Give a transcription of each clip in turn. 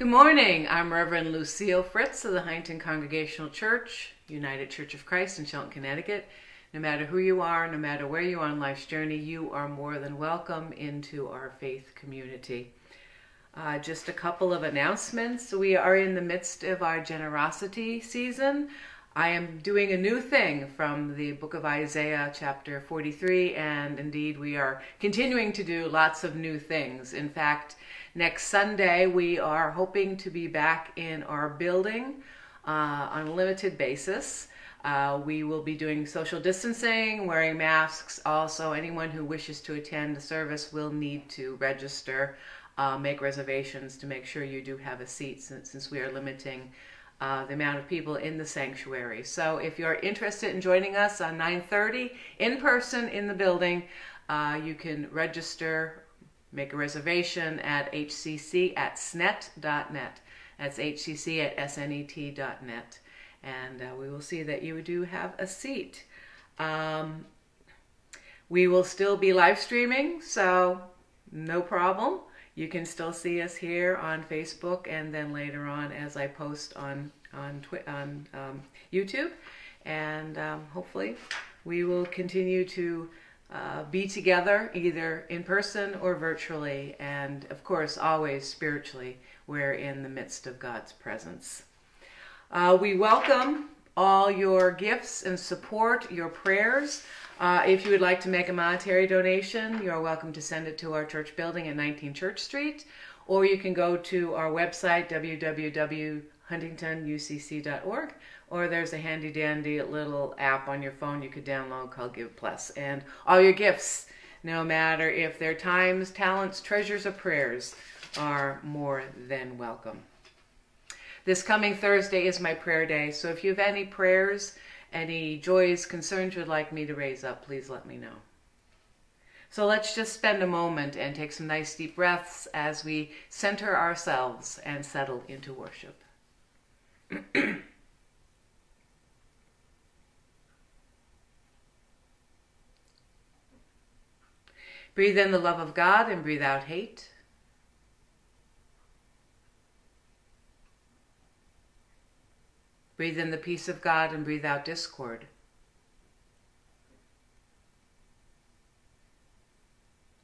Good morning. I'm Reverend Lucille Fritz of the Huntington Congregational Church, United Church of Christ in Shelton, Connecticut. No matter who you are, no matter where you are on life's journey, you are more than welcome into our faith community. Uh, just a couple of announcements. We are in the midst of our generosity season. I am doing a new thing from the book of Isaiah, chapter 43, and indeed we are continuing to do lots of new things. In fact, Next Sunday, we are hoping to be back in our building uh, on a limited basis. Uh, we will be doing social distancing, wearing masks. Also, anyone who wishes to attend the service will need to register, uh, make reservations to make sure you do have a seat since, since we are limiting uh, the amount of people in the sanctuary. So if you're interested in joining us on 9.30 in person in the building, uh, you can register Make a reservation at hcc at snet.net. That's hcc at snet.net. And uh, we will see that you do have a seat. Um, we will still be live streaming, so no problem. You can still see us here on Facebook and then later on as I post on on, Twi- on um, YouTube. And um, hopefully we will continue to uh, be together either in person or virtually, and of course, always spiritually. We're in the midst of God's presence. Uh, we welcome all your gifts and support, your prayers. Uh, if you would like to make a monetary donation, you're welcome to send it to our church building at 19 Church Street, or you can go to our website, www.huntingtonucc.org, or there's a handy dandy little app on your phone you could download called Give Plus. And all your gifts, no matter if they're times, talents, treasures, or prayers, are more than welcome. This coming Thursday is my prayer day, so if you have any prayers, any joys, concerns you'd like me to raise up, please let me know. So let's just spend a moment and take some nice deep breaths as we center ourselves and settle into worship. Breathe in the love of God and breathe out hate. Breathe in the peace of God and breathe out discord.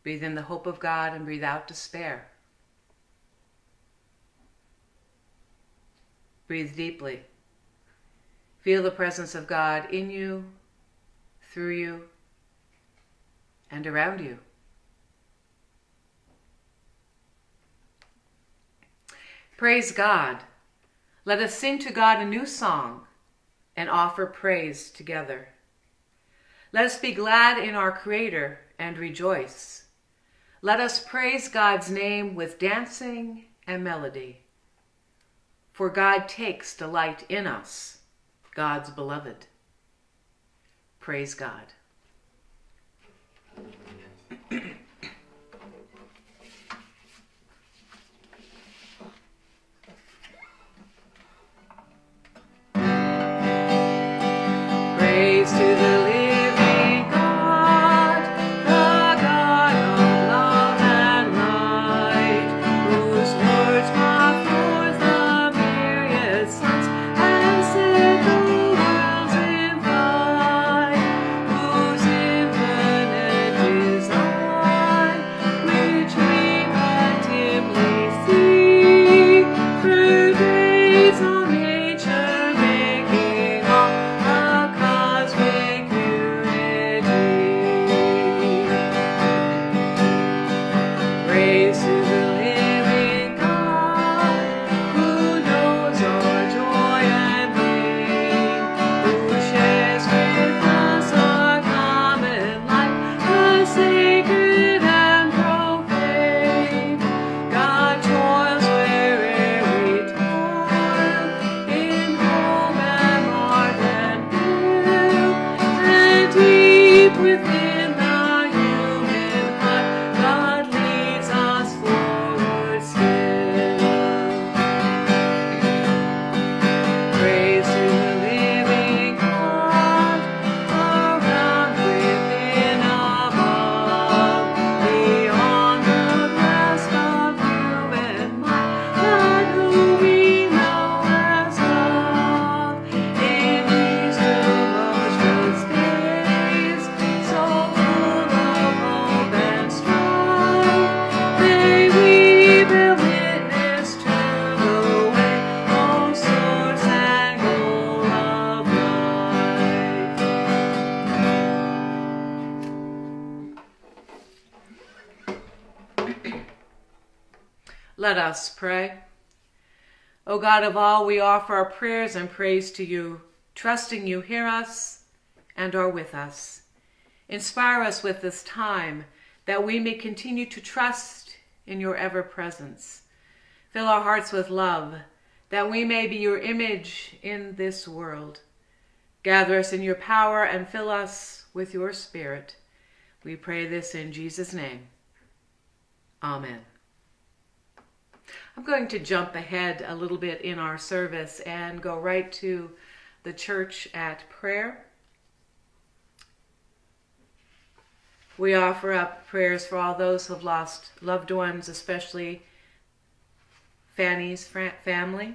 Breathe in the hope of God and breathe out despair. Breathe deeply. Feel the presence of God in you, through you, and around you. Praise God. Let us sing to God a new song and offer praise together. Let us be glad in our Creator and rejoice. Let us praise God's name with dancing and melody. For God takes delight in us, God's beloved. Praise God. Let us pray. O God of all, we offer our prayers and praise to you, trusting you hear us and are with us. Inspire us with this time that we may continue to trust in your ever presence. Fill our hearts with love that we may be your image in this world. Gather us in your power and fill us with your spirit. We pray this in Jesus' name. Amen. I'm going to jump ahead a little bit in our service and go right to the church at prayer. We offer up prayers for all those who have lost loved ones, especially Fanny's family,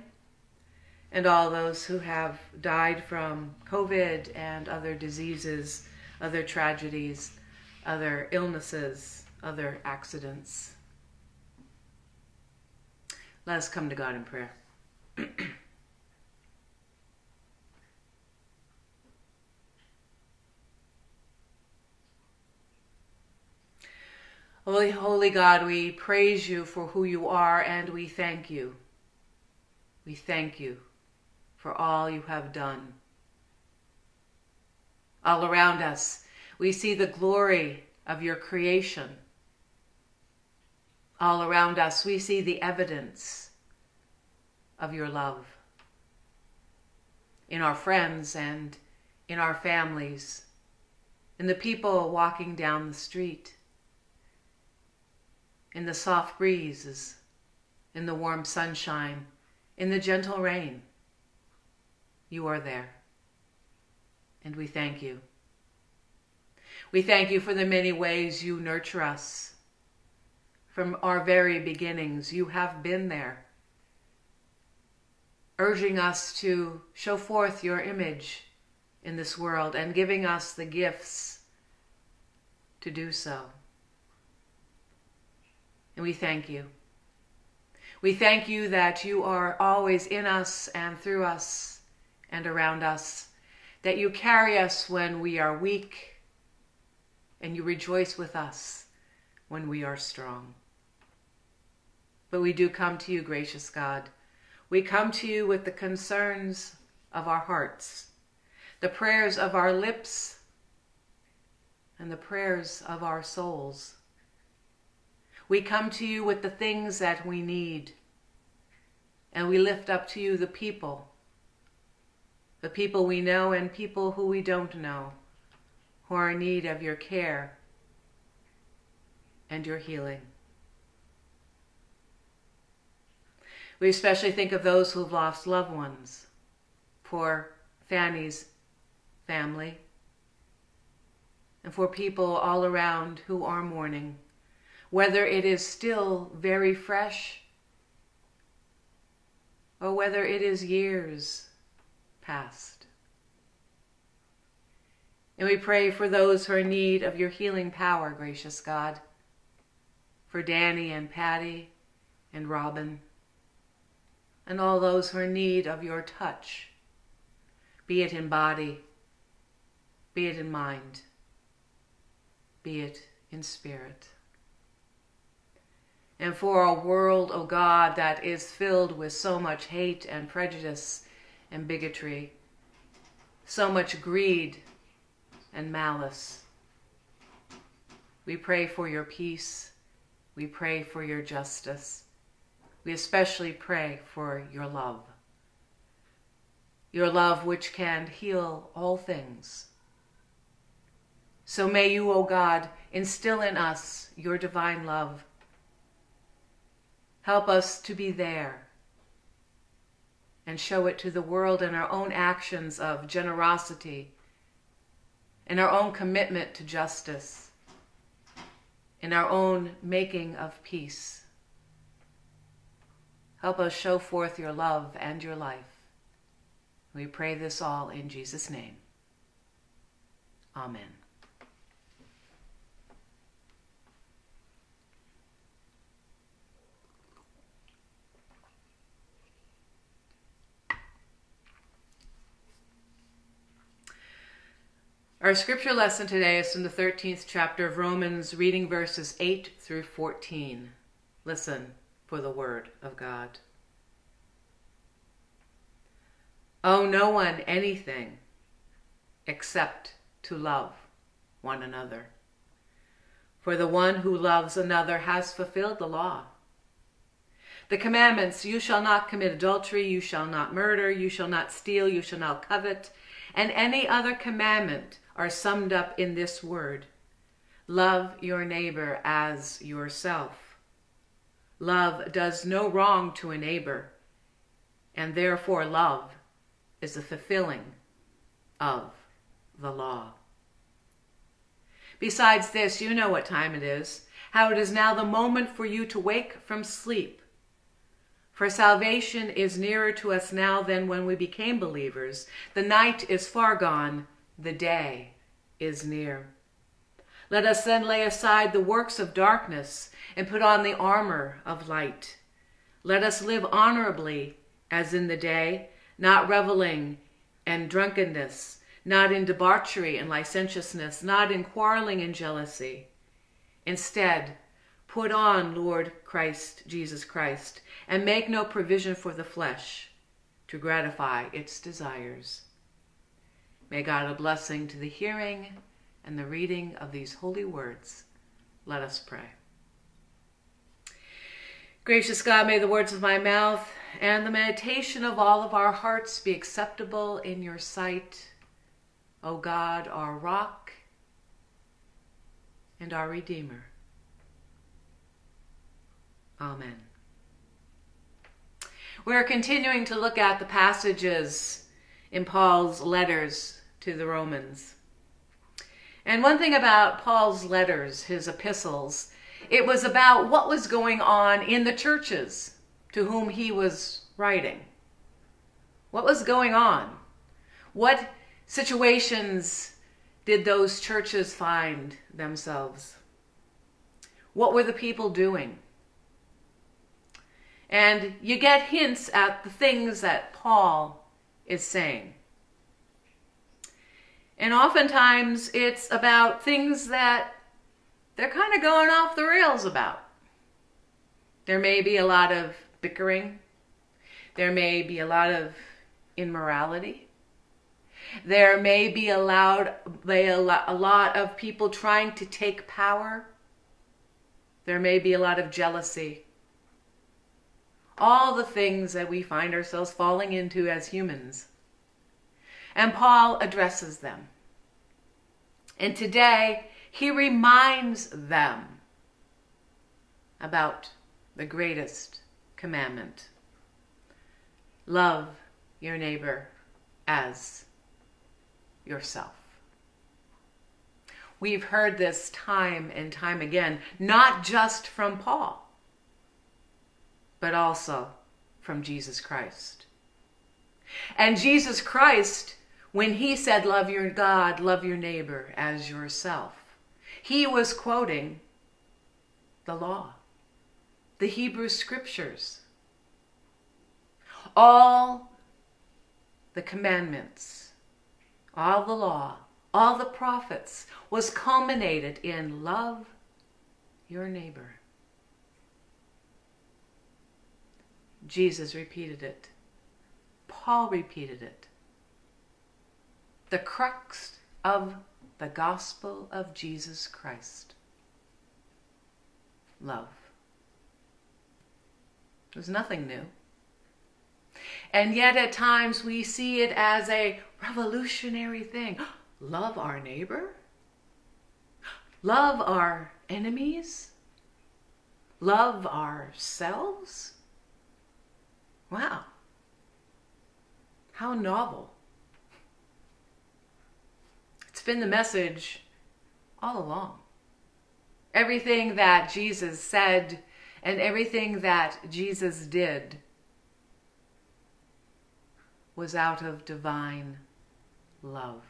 and all those who have died from COVID and other diseases, other tragedies, other illnesses, other accidents. Let us come to God in prayer. Holy, holy God, we praise you for who you are and we thank you. We thank you for all you have done. All around us, we see the glory of your creation all around us, we see the evidence of your love in our friends and in our families, in the people walking down the street, in the soft breezes, in the warm sunshine, in the gentle rain. You are there. And we thank you. We thank you for the many ways you nurture us from our very beginnings. You have been there, urging us to show forth your image in this world and giving us the gifts to do so. And we thank you. We thank you that you are always in us and through us and around us, that you carry us when we are weak, and you rejoice with us when we are strong. But we do come to you, gracious God. We come to you with the concerns of our hearts, the prayers of our lips, and the prayers of our souls. We come to you with the things that we need, and we lift up to you the people, the people we know and people who we don't know, who are in need of your care and your healing. We especially think of those who've lost loved ones. For Fanny's family, and for people all around who are mourning, whether it is still very fresh or whether it is years past. And we pray for those who are in need of your healing power, gracious God, for Danny and Patty and Robin and all those who are in need of your touch, be it in body, be it in mind, be it in spirit. And for a world, O oh God, that is filled with so much hate and prejudice and bigotry, so much greed and malice. We pray for your peace. We pray for your justice. We especially pray for your love. Your love which can heal all things. So may you, O God, instill in us your divine love. Help us to be there and show it to the world in our own actions of generosity, in our own commitment to justice, in our own making of peace. Help us show forth your love and your life. We pray this all in Jesus' name. Amen. Our scripture lesson today is from the 13th chapter of Romans, reading verses 8 through 14. Listen for the Word of God. Owe no one anything except to love one another. For the one who loves another has fulfilled the law. The commandments you shall not commit adultery, you shall not murder, you shall not steal, you shall not covet, and any other commandment are summed up in this word love your neighbor as yourself. Love does no wrong to a neighbor, and therefore love is the fulfilling of the law. Besides this, you know what time it is, how it is now the moment for you to wake from sleep. For salvation is nearer to us now than when we became believers. The night is far gone, the day is near. Let us then lay aside the works of darkness and put on the armor of light. Let us live honorably as in the day, not reveling and drunkenness not in debauchery and licentiousness, not in quarreling and jealousy. Instead, put on Lord Christ, Jesus Christ, and make no provision for the flesh to gratify its desires. May God a blessing to the hearing and the reading of these holy words. Let us pray. Gracious God, may the words of my mouth and the meditation of all of our hearts be acceptable in your sight O God, our rock and our Redeemer. Amen. We're continuing to look at the passages in Paul's letters to the Romans. And one thing about Paul's letters, his epistles, it was about what was going on in the churches to whom he was writing. What was going on? What situations did those churches find themselves? What were the people doing? And you get hints at the things that Paul is saying. And oftentimes it's about things that they're kind of going off the rails about. There may be a lot of bickering. There may be a lot of immorality. There may be allowed a lot of people trying to take power. There may be a lot of jealousy. All the things that we find ourselves falling into as humans. And Paul addresses them. And today, he reminds them about the greatest commandment love your neighbor as yourself. We've heard this time and time again, not just from Paul, but also from Jesus Christ. And Jesus Christ, when he said, Love your God, love your neighbor as yourself, he was quoting the law, the Hebrew scriptures, all the commandments all the law, all the prophets was culminated in love your neighbor. Jesus repeated it. Paul repeated it. The crux of the gospel of Jesus Christ love. There's nothing new. And yet at times we see it as a revolutionary thing. Love our neighbor? Love our enemies? Love ourselves? Wow. How novel. It's been the message all along. Everything that Jesus said and everything that Jesus did was out of divine love.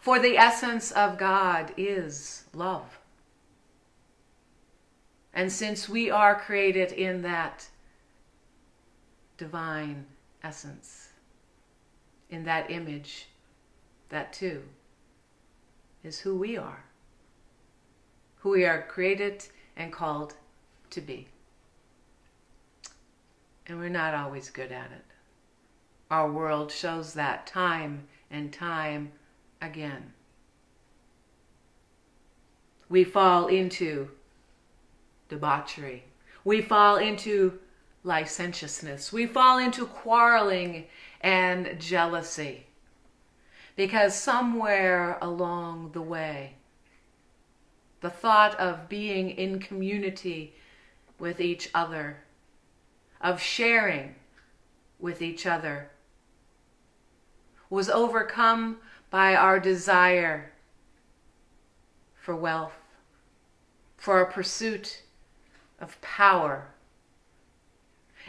For the essence of God is love. And since we are created in that divine essence, in that image, that too is who we are. Who we are created and called to be. And we're not always good at it. Our world shows that time and time again. We fall into debauchery. We fall into licentiousness. We fall into quarreling and jealousy. Because somewhere along the way, the thought of being in community with each other, of sharing with each other, was overcome by our desire for wealth, for a pursuit of power.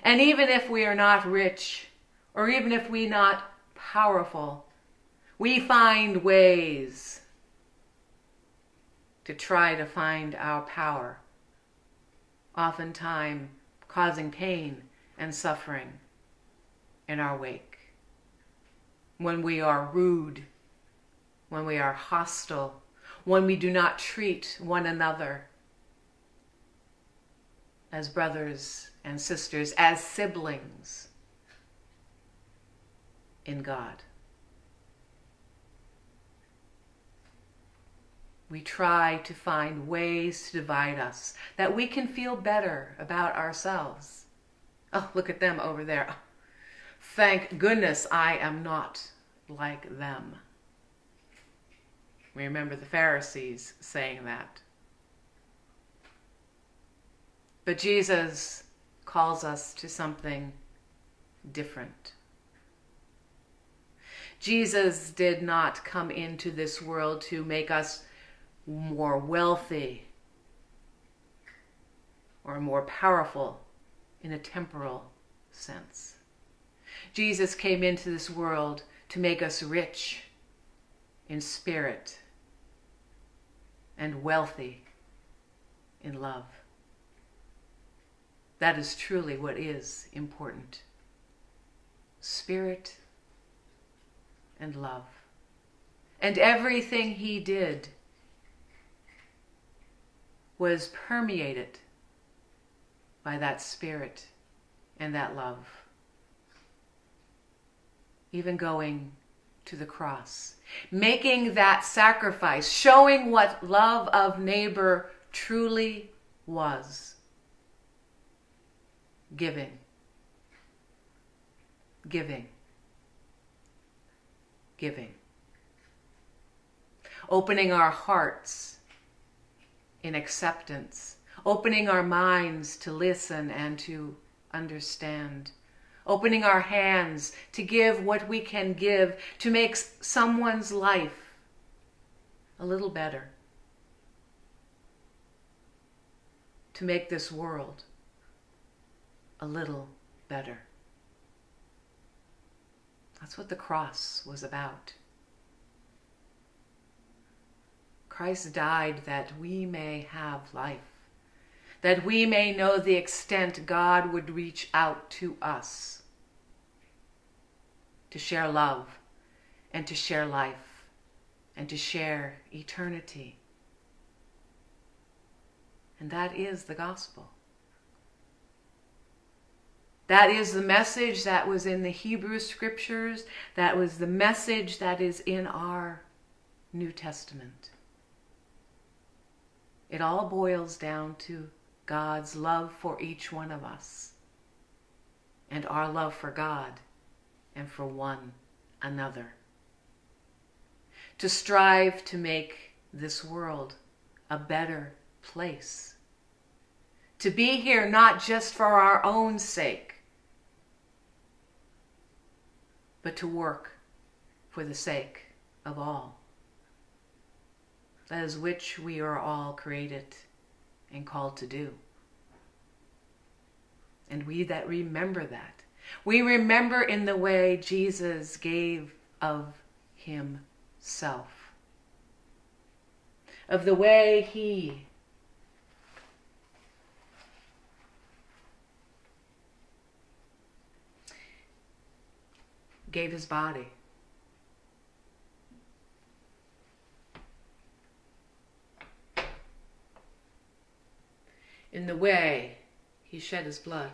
And even if we are not rich, or even if we not powerful, we find ways to try to find our power, oftentimes causing pain and suffering in our wake. When we are rude, when we are hostile, when we do not treat one another as brothers and sisters, as siblings in God. We try to find ways to divide us that we can feel better about ourselves. Oh, look at them over there. Thank goodness I am not like them. We remember the Pharisees saying that. But Jesus calls us to something different. Jesus did not come into this world to make us more wealthy or more powerful in a temporal sense. Jesus came into this world to make us rich in spirit and wealthy in love. That is truly what is important spirit and love. And everything he did was permeated by that spirit and that love. Even going to the cross, making that sacrifice, showing what love of neighbor truly was. Giving. Giving. Giving. Opening our hearts in acceptance, opening our minds to listen and to understand, opening our hands to give what we can give to make someone's life a little better, to make this world a little better. That's what the cross was about. Christ died that we may have life, that we may know the extent God would reach out to us to share love and to share life and to share eternity. And that is the gospel. That is the message that was in the Hebrew scriptures. That was the message that is in our New Testament. It all boils down to God's love for each one of us and our love for God and for one another. To strive to make this world a better place. To be here not just for our own sake, but to work for the sake of all that is which we are all created and called to do. And we that remember that, we remember in the way Jesus gave of himself, of the way he gave his body in the way he shed his blood.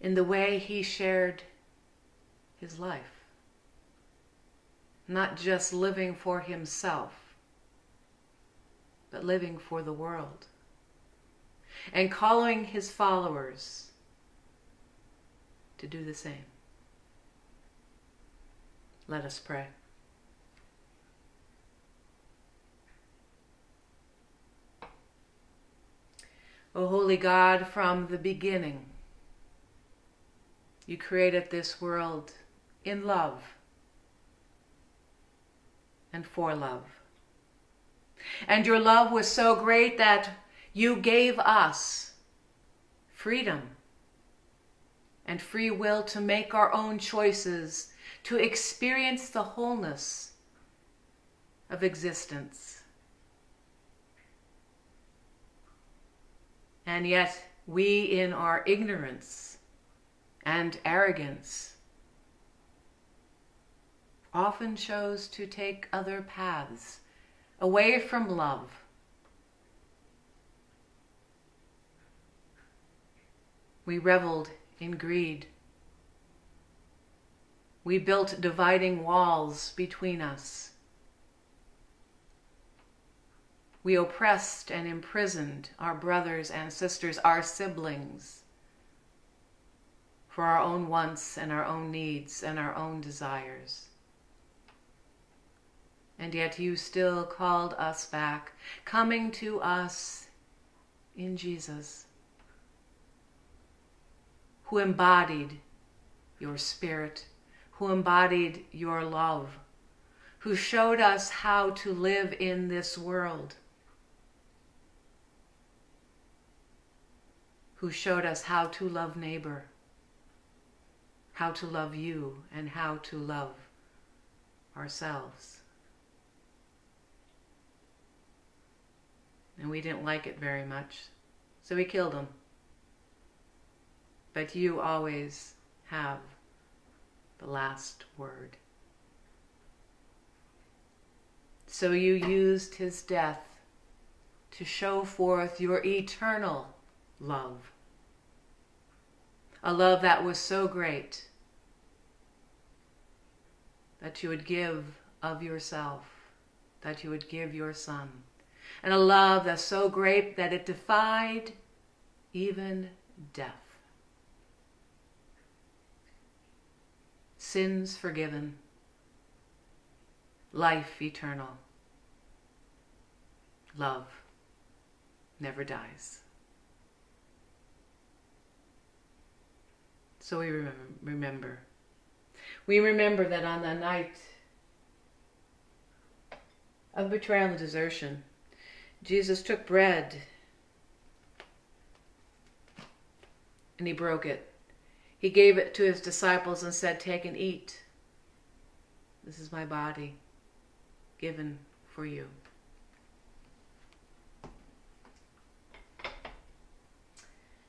In the way he shared his life, not just living for himself, but living for the world, and calling his followers to do the same. Let us pray. O holy God, from the beginning, you created this world in love and for love. And your love was so great that you gave us freedom and free will to make our own choices, to experience the wholeness of existence. And yet, we, in our ignorance and arrogance, often chose to take other paths away from love. We reveled in greed. We built dividing walls between us. We oppressed and imprisoned our brothers and sisters, our siblings, for our own wants and our own needs and our own desires. And yet you still called us back, coming to us in Jesus who embodied your spirit, who embodied your love, who showed us how to live in this world, who showed us how to love neighbor, how to love you, and how to love ourselves. And we didn't like it very much, so we killed him but you always have the last word. So you used his death to show forth your eternal love. A love that was so great that you would give of yourself, that you would give your son. And a love that's so great that it defied even death. sins forgiven, life eternal, love never dies. So we remember. We remember that on the night of betrayal and desertion, Jesus took bread and he broke it he gave it to his disciples and said, Take and eat. This is my body given for you.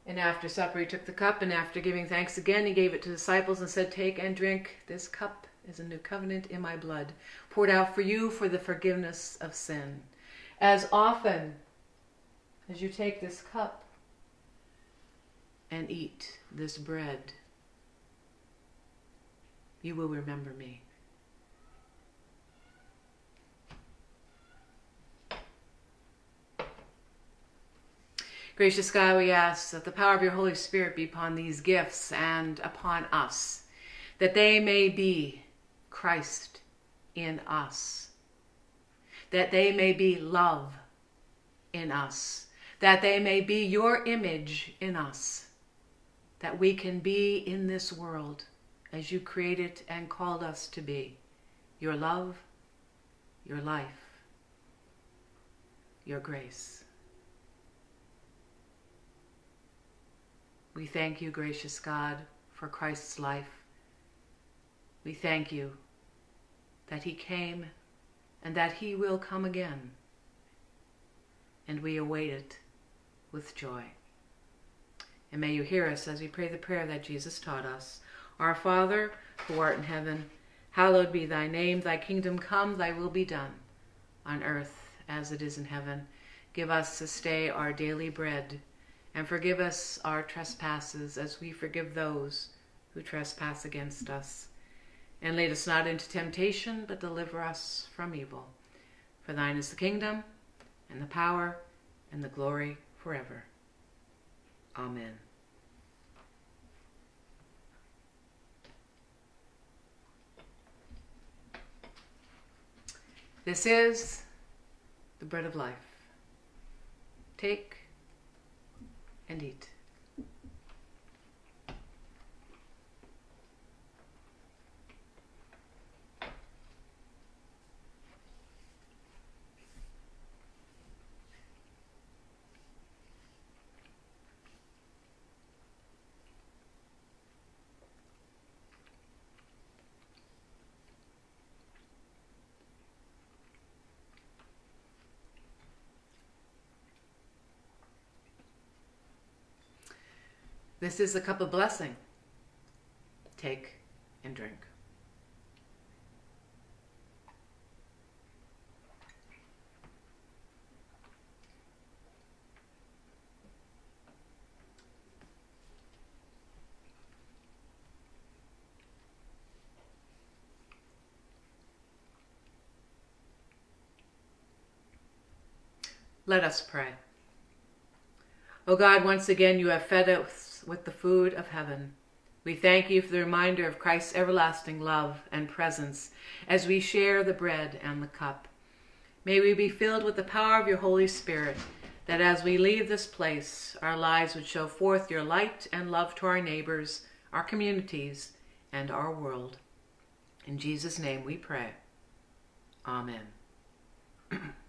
And after supper, he took the cup, and after giving thanks again, he gave it to the disciples and said, Take and drink. This cup is a new covenant in my blood, poured out for you for the forgiveness of sin. As often as you take this cup and eat this bread, you will remember me. Gracious God, we ask that the power of your Holy Spirit be upon these gifts and upon us, that they may be Christ in us, that they may be love in us, that they may be your image in us, that we can be in this world as you created and called us to be your love, your life, your grace. We thank you, gracious God, for Christ's life. We thank you that he came and that he will come again. And we await it with joy. And may you hear us as we pray the prayer that Jesus taught us. Our Father, who art in heaven, hallowed be thy name. Thy kingdom come, thy will be done, on earth as it is in heaven. Give us this day our daily bread, and forgive us our trespasses as we forgive those who trespass against us. And lead us not into temptation, but deliver us from evil. For thine is the kingdom, and the power, and the glory forever. Amen. This is the bread of life. Take and eat. This is a cup of blessing. Take and drink. Let us pray. O God, once again you have fed with the food of heaven. We thank you for the reminder of Christ's everlasting love and presence as we share the bread and the cup. May we be filled with the power of your Holy Spirit, that as we leave this place, our lives would show forth your light and love to our neighbors, our communities, and our world. In Jesus' name we pray. Amen.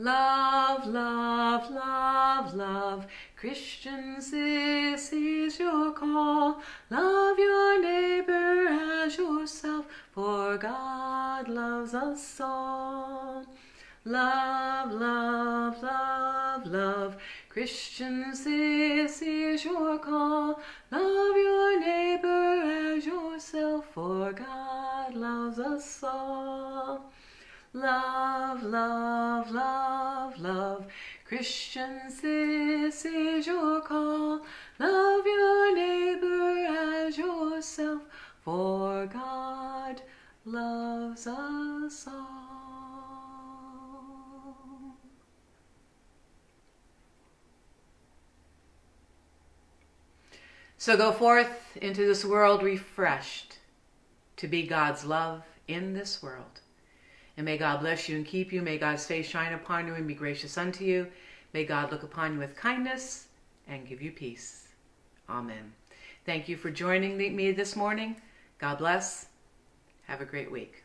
Love, love, love, love. Christians, this is your call. Love your neighbor as yourself, for God loves us all. Love, love, love, love. Christians, this is your call. Love your neighbor as yourself, for God loves us all. Love, love, love, love. Christians, this is your call. Love your neighbor as yourself, for God loves us all. So go forth into this world refreshed to be God's love in this world. And may God bless you and keep you. May God's face shine upon you and be gracious unto you. May God look upon you with kindness and give you peace. Amen. Thank you for joining me this morning. God bless. Have a great week.